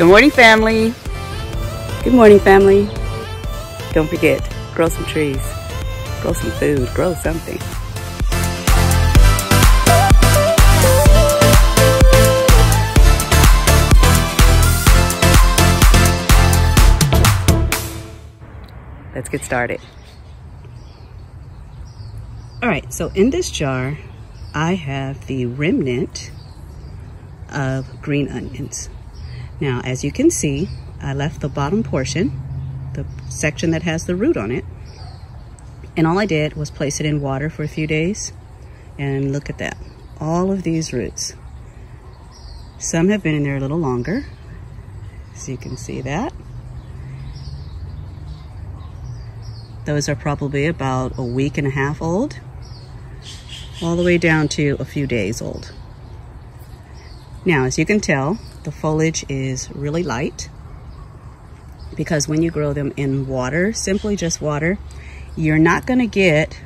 Good morning, family. Good morning, family. Don't forget, grow some trees, grow some food, grow something. Let's get started. All right, so in this jar, I have the remnant of green onions. Now, as you can see, I left the bottom portion, the section that has the root on it, and all I did was place it in water for a few days, and look at that, all of these roots. Some have been in there a little longer, so you can see that. Those are probably about a week and a half old, all the way down to a few days old. Now, as you can tell, the foliage is really light because when you grow them in water, simply just water, you're not gonna get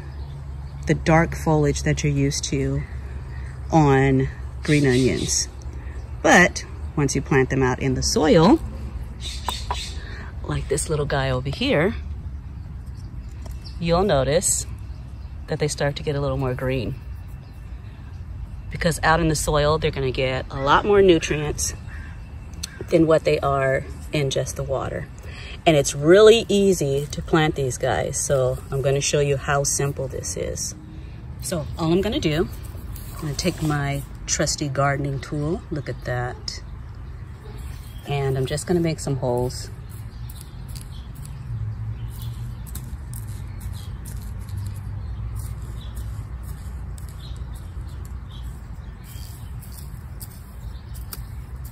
the dark foliage that you're used to on green onions. But once you plant them out in the soil, like this little guy over here, you'll notice that they start to get a little more green. Because out in the soil, they're gonna get a lot more nutrients than what they are in just the water. And it's really easy to plant these guys. So I'm gonna show you how simple this is. So all I'm gonna do, I'm gonna take my trusty gardening tool, look at that. And I'm just gonna make some holes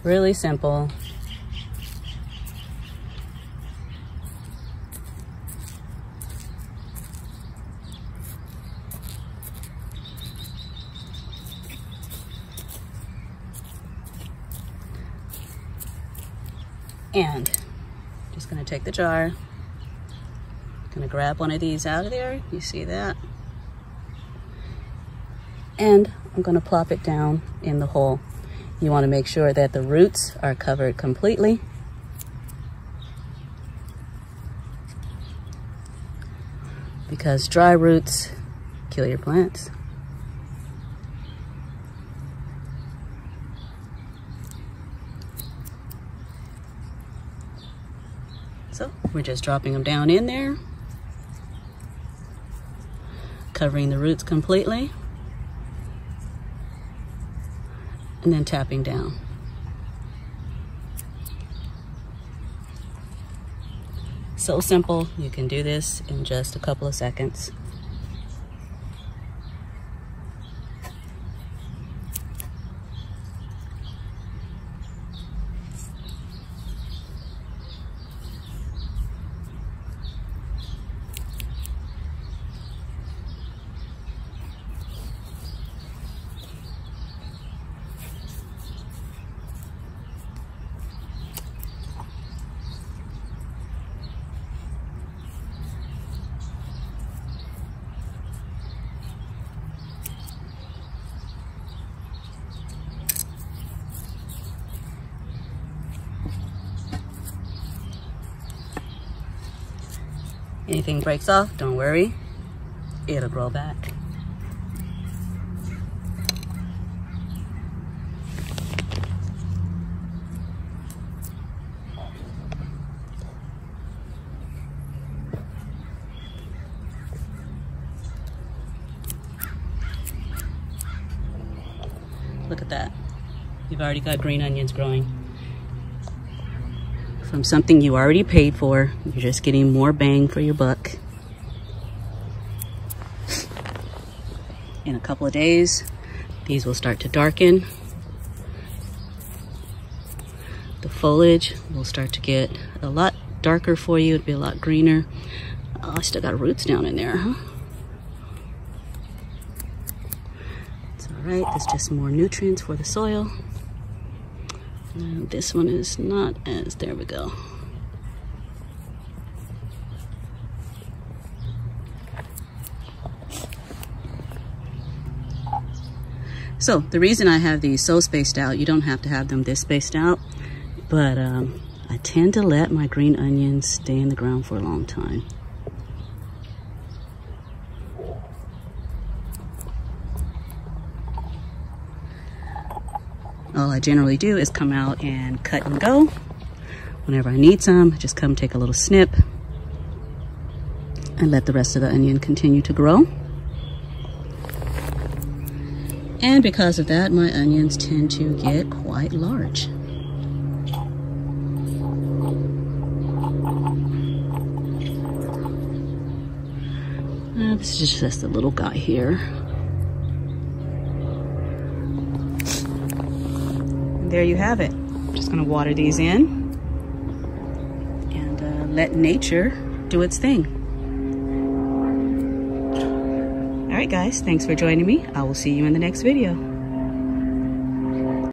Really simple. And just gonna take the jar, gonna grab one of these out of there, you see that? And I'm gonna plop it down in the hole. You want to make sure that the roots are covered completely. Because dry roots kill your plants. So we're just dropping them down in there, covering the roots completely. And then tapping down. So simple, you can do this in just a couple of seconds. Anything breaks off, don't worry, it'll grow back. Look at that. You've already got green onions growing from something you already paid for. You're just getting more bang for your buck. In a couple of days, these will start to darken. The foliage will start to get a lot darker for you. It'll be a lot greener. Oh, I still got roots down in there, huh? It's all right. There's just more nutrients for the soil. This one is not as, there we go. So the reason I have these so spaced out, you don't have to have them this spaced out, But um, I tend to let my green onions stay in the ground for a long time. All I generally do is come out and cut and go. Whenever I need some, just come take a little snip and let the rest of the onion continue to grow. And because of that, my onions tend to get quite large. Uh, this is just a little guy here. There you have it. I'm just gonna water these in and uh, let nature do its thing. All right, guys, thanks for joining me. I will see you in the next video.